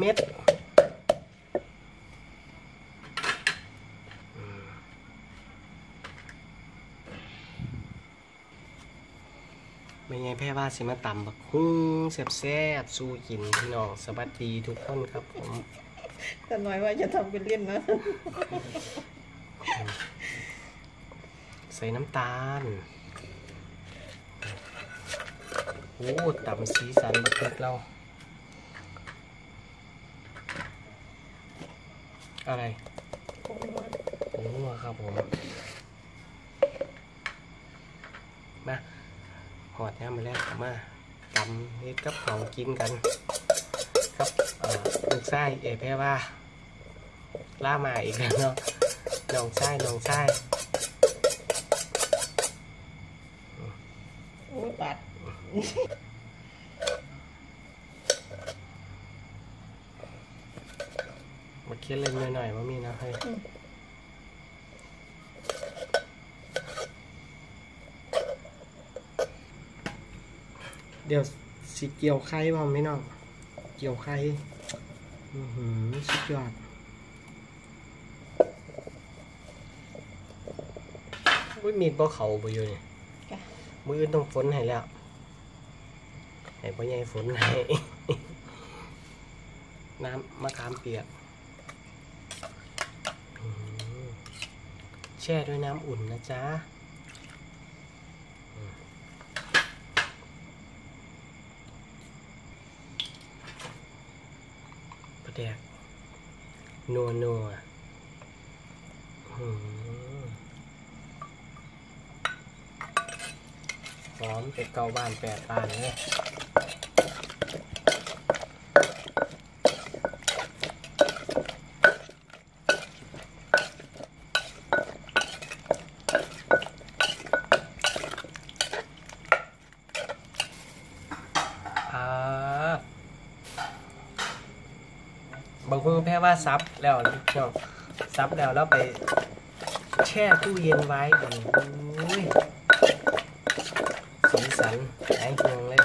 เม็ดอืมไม่ไงแพ่ว่าสิมาต่ำบักหุ้งแซ่บๆสู้กินพี่น้องสวัสดีทุกคนครับผมแต่น้อยว่าจะทำเป็นเล่นนะ ใส่น้ำตาล โอ้ต่ำสีสันบักเพ็กเรา อะไรโอ้ครับผมมาหอดน้ำมาแล้วครับมาตำเฮ็ดกับขาวกินกันครับลูกไส้เอแพ้ว่าล่ามาอีกแล้วเนาะน้องไส้น้องไส้โอ้ยปัด มาเคียนเล่นหน่อยๆว่ามีนะให้เดี๋ยวสิเกี่ยวไข่บ่พี่น้องเกี่ยวไข่อือหือสุดยอดอุ้ยมีดบ่เขาบ่อยู่นี่จ้ะมืออื่นต้องฝนให้แล้วให้พ่อใหญ่ฝนให้ น้ำมะขามเปียกอืม แช่ด้วยน้ำอุ่นนะจ๊ะประแดกนัวนัวหอมเป็ดเกาบ้านแปดบ้านเลย อ่าบางคนแพ้ ว่าซับแล้วเนาซับแล้วแล้วไป แช่ตู้เย็นไว้กันอุ้ยสีสันไอ้งงเลย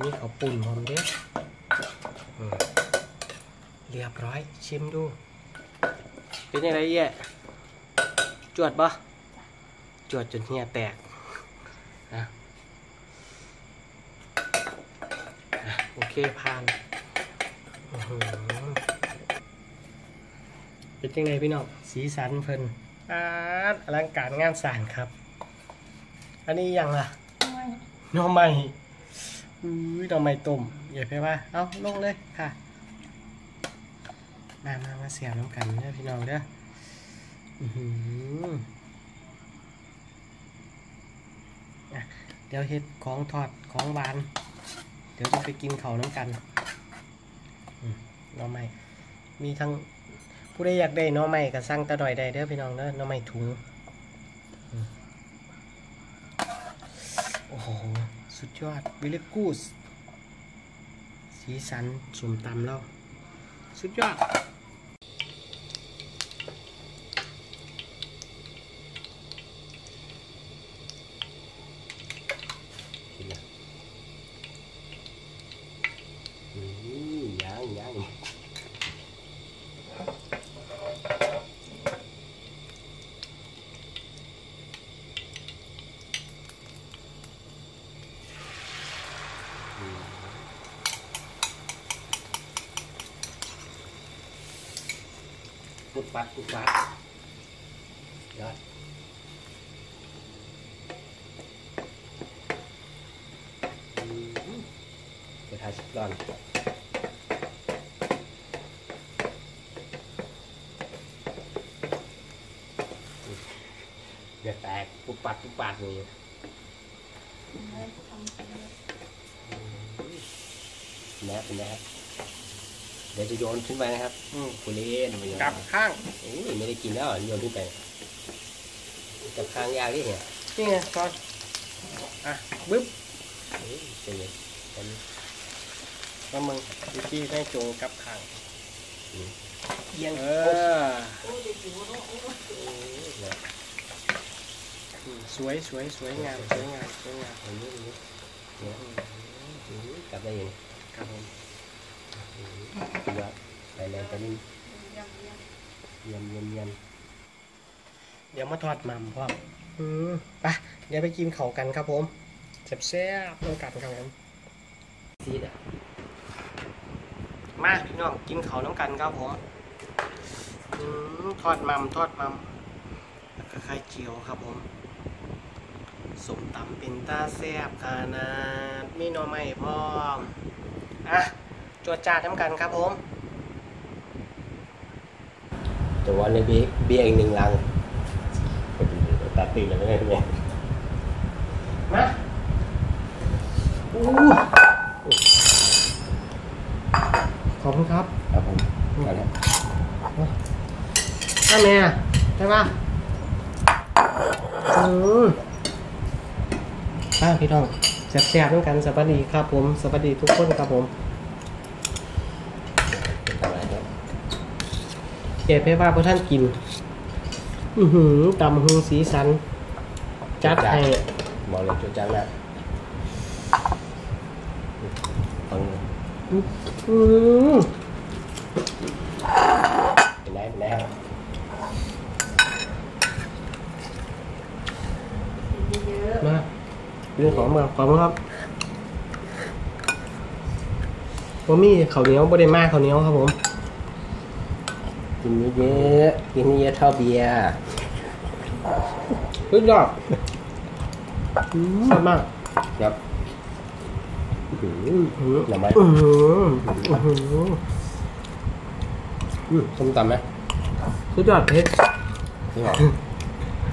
มีข้าปุ่นพร้อมเด้เรียบร้อยชิมดู เป็นยังไงแย่จวดปะจวดจนเหียแตกนะอะ โอเคผ่านอื้อหือเป็นยังไงพี่น้องสีสันเพิ่นอาดอลังการงานสร้างครับ อันนี้ยังล่ะไม่หน่อไม้อุ้ยหน่อไม้ต้มอย่าไปว่าเอาลงเลยค่ะ มามามาเสียบน้ำกันเด้อพี่น้องเด้ออือหืออะเดี๋ยวเฮ็ดของทอดของหวานเดี๋ยวจะไปกินเขาน้ำกันน้องใหม่มีทั้งผู้ใดอยากได้น้องใหม่ก็สั่งตะหน่อยได้เด้อพี่น้องเด้อน้อไม้ถุงอืมโอ้โห สุดยอดวิลเลกูสสีสันสมตำแล้วสุดยอด กินนะอืมยังยังอืม ปัดปุดปัดยอดไปทายสิบร้อนเดือดแตกปุ๊บปัดปุ๊บปัดนี่แนบเป็นแนบ ดี๋ยวจะโยนขึ้นไปนะครับอืมคุณเล่นมาโยนกลับข้างโอ้ยไม่ได้กินแล้วอะโยนขึ้นไปกับข้างยากดิเนี่ยนี่ไงก่อนอะบึ๊บเฮ้ยเป็นไงเป็นแล้วมึงวิธีให้โจงกลับข้างเอียงเอโอ้อยเนี่ยอืมสวยสวยสวยงามสวยงามสวยงามอันนี้อันนี้เนี่ยอืมกลับได้ยังครับผม ตัวไปเลยไปนี่เยี่ยมเยี่ยมเยี่ยมเดี๋ยวมาทอดมันพ่ออืมไปเดี๋ยวไปกินเขากันครับผมแซ่บๆต้องกันครับผมซีดอะมาพี่น้องกินเขาน้ำกันครับผมอืมทอดมัมทอดมัมแล้วก็ไข่เจียวครับผมสมตำเป็นตาแซ่บขนาดมีหน่อไม้พร้อมอะ จวดจาดน้ำกันครับผมแต่ว่าในเบียร์เบียร์อีกหนึ่งลังตัดตีเลยไม่ได้ไหมมาอู้ขอบคุณครับ ครับผมกันนะน้าแม่ใช่ปะอืมอ่าพี่น้องแซ่บๆด้วยกันสวัสดีครับผม สวัสดีทุกคนครับผม ทำอะไรครับ เก็บให้ว่าพวกท่านกิน อือหือตำหูสีสัน จัดให้บอกเลยจุดจังนะฟังอืมเป็นไงเป็นไงครับมาเรื่องของมาขอบคุณครับผมมีข้าวเหนียวบ่ได้มากข้าวเหนียวครับผม กินเยอะๆกินเยอะเท่าเบียร์สุดยอดชอบมากครับอื้อหืออื้อหือหน่อไม้อื้อหืออื้อหืออืมส้มตำไหมสุดยอดเผ็ดนี่หรอ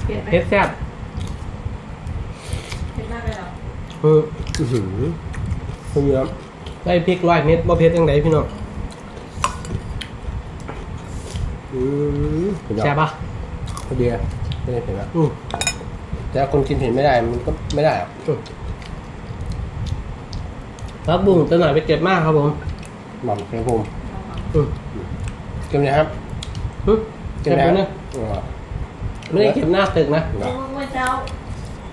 เปลี่ยนไหมเผ็ดแซ่บเปลี่ยนมากเลยเหรออืออื้อหือคุณเยอะได้พริกร้อยเม็ดบ่เผ็ดจังไดพี่น้อง อืมคุณยอ แซ่บดปะพอดีอะไม่ได้เผ็ดอะอือแต่ถ้าคนกินเผ็ดไม่ได้มันก็ไม่ได้อะแล้วบุ้งตัวหน่อยไปเก็บมากครับผมหม่ำเค็มภูมิอือเค็มนะครับหึเก็บนะไปคเนี่รัยบอ๋อไม่ได้เก็บหน้าตึกนะเหรอเมื่อเช้า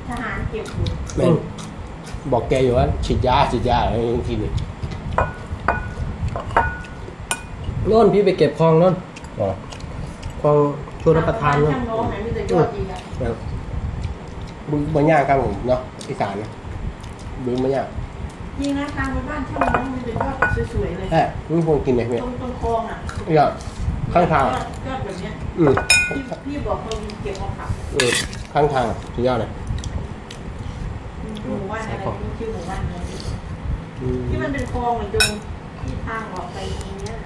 ทหารเก็บอยู่แม่งบอกแกอยู่ว่าฉีดยาฉีดยาอะไรยังกินอยู่โน่นพี่ไปเก็บคลองโน่น อ๋อคลองชลประทานช่าโน่นงน้องไหนมีแต่ยอดดีอะแบบบึ้งบางย่างครับผมเนาะอีสานนะบึ้งบางย่างจริงนะทางไปบ้านช่างน้องมีแต่ยอดสวยๆเลยแค่มึงคงกินไหมเนี่ยตรงตรงคลองอะยอดข้างทางยอดยอดแบบเนี้ยอืมพี่พี่บอกเขามีเก็บมาขับอืมข้างทางสุดยอดเลยหมู่บ้านอะไรที่ชื่อหมู่บ้านนี้อืมที่มันเป็นคลองเหมือนตรงที่ทางออกไปตรงเนี้ย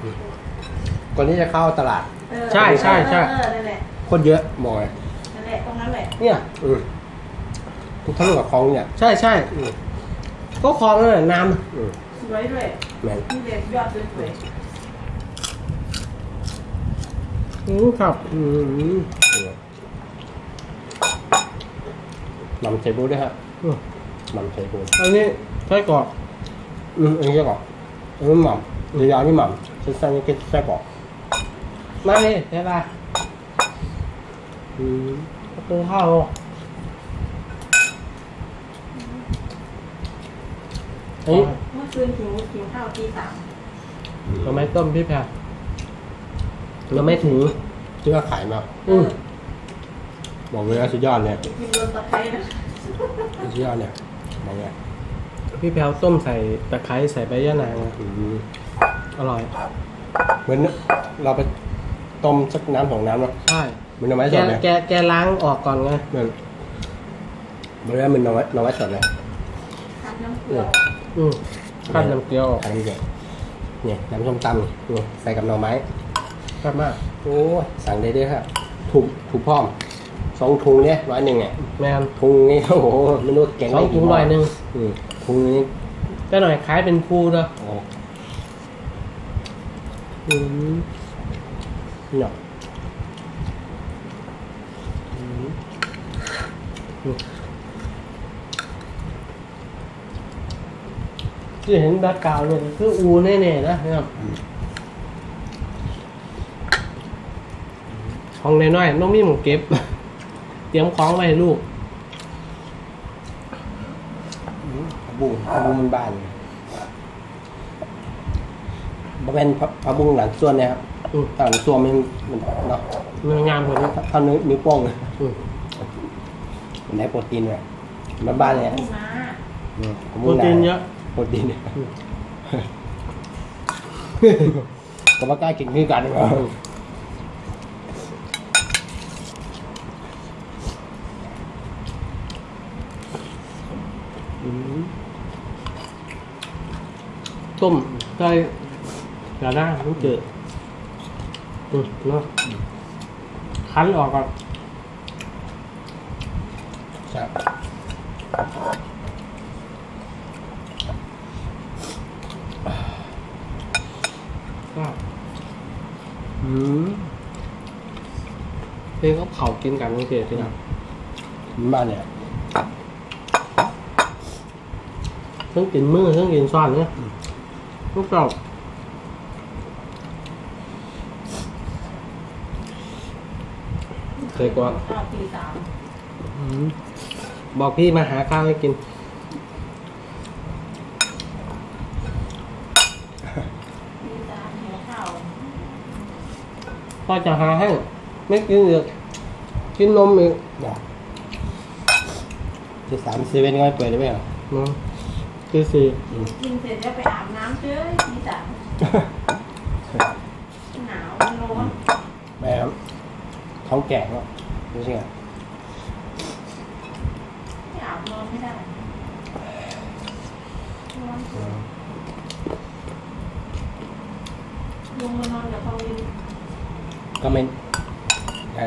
ก่อนที่จะเข้าตลาด เออใช่ใช่ใช่ เออนั่นแหละคนเยอะมอยนั่นแหละตรงนั้นแหละเนี่ยอืมทุกท่านกับคลองเนี่ย ใช่ใช่อืมก็คลองนั่นแหละน้อืมสวยด้วยแม่นมีแต่ยอดสวยำอืมครับอืมหม่ำใส่บูด้วยครับอืมหม่ำใส่บูอันนี้ไส้กรอกอืมอันนี้ไส้กรอกอันนี้หม่ำยาวๆนี่หม่ำสั้นๆนี่คือไส้กรอก มาเลยใช่ป่ะอืมตัวข้าวเฮ้ยๆเมื่อคืนหิวหิวข้าวตีสามหน่อไม้ต้มพี่แพรหน่อไม้ถุงที่ว่าขายมาอืมบอกเลยว่าสุดยอดเลยกินโดนตะไคร้นะสุดยอดเนี่ยบอกเลยพี่แพรต้มใส่ตะไคร้ใส่ใบยะนางอะอืมอร่อย เหมือนเราไป ต้มสักน้ำสองน้ำเนาะใช่เหมือนหน่อไม้สแกดเลยแกแกล้างออกก่อนไงเหมือนเหมือนว่ามันหน่อไม้หน่อไม้สดเลยทำน้ำเกลืออืมขั้นน้ำเกลียวออกทานเด็ดเนี่ยน้ำส้มตำนี่ใส่กับหน่อไม้ครับมากโอ้ยสั่งได้ด้วยครับ ถูกถูกพร้อมสองถุงเนี่ยร้อยหนึ่งอะแมนถุงนี้โอ้โหไม่รู้แกงสได้องถุกี่งร้อยหนึ่งอืมถุงนี้ก็หน่อยขายเป็นคู่เด้อโอ้อืม หยับที่เห็นแบ็กกราวเนี่ยคืออูแน่ๆนะเนี่ยของเล็กน้อยต้องมีหมูเก็บ เตรียมของไว้ลูกบุ้งบุ้งบ้านบริเป็นพระบุ้งหลังส่วนเนี่ยครับ อืมหลังส่วนมันมันเนาะมันงามกว่านี้เท่านิ้วนิ้วโป้งเลยอืมมันได้โปรตีนเลยมันบ้านเนี่ยพุ่งมาอืมผักโปบุ้รงหาตีนเยอะ โปรตีนเนี่ยอืม ก็มากล้ากินคือกันครับอืมต้มใส่กระด้างมันเจอ อืมเนาะคั้นออกก่อนครับก็อืมเพื่อนเขาเผากินกันโอเคใช่ไหมมันบ้านเนี่ยเครื่องกินมือเครื่องกินซ้อนเนี่ยลูกเจ้า เคยกว่าข้าวตีสามอืมบอกพี่มาหาข้าวให้กิน ตีสามหัวข้าวพ่อจะหาให้ ไม่กินอีกกินนมอีกอยากที่สามเซเว่นก็ไม่เปิดได้ไหมอะเนาะคือสี่ กินเสร็จแล้วไปอาบน้ำเจ้ยตีสามหนาวมันร้อน แม่ครับ ท้องแก่ก็ไม่ใช่ไงไม่อาบนอนไม่ได้ร้อนลงมานอนกับพอวินก็ไม่ใช่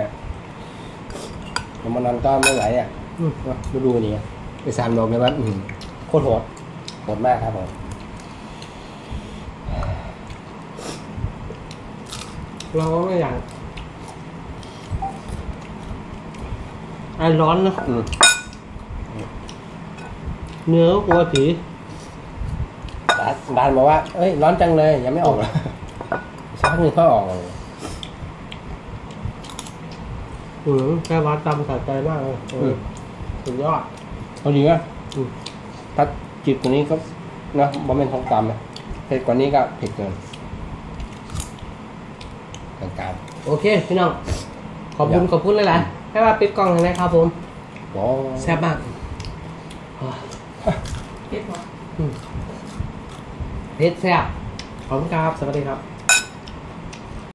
ผมมานอนก็ไม่ไหวอะอืมดูดูนี่ไปสามดอกเลยว่าอื้อหือโคตรโหดโหดมากครับผมเราก็ไม่อยาก ไอร้อนนะอืมเนื้อก็กลัวผีร้านร้านบอกว่า เอ้ย ร้อนจังเลย ยังไม่ออกเลยสักพักหนึ่งก็ออกเลยอืมแค่วัดตำสะใจมากเลยเออสุดยอด เอาจริงอะอืม ถ้าจิบตัวนี้ก็นะบะเป็นทองตำนะเผ็ดกว่านี้ก็เผ็ดเกินกลางโอเค พี่น้อง ขอบคุณ ขอบคุณหลาย ๆให้มาปิดกล้องเลยนะครับผมๆโอ้แซ่บมากอ่าเก็บหัวอืมเผ็ดแซ่บขอบคุณครับ สวัสดีครับ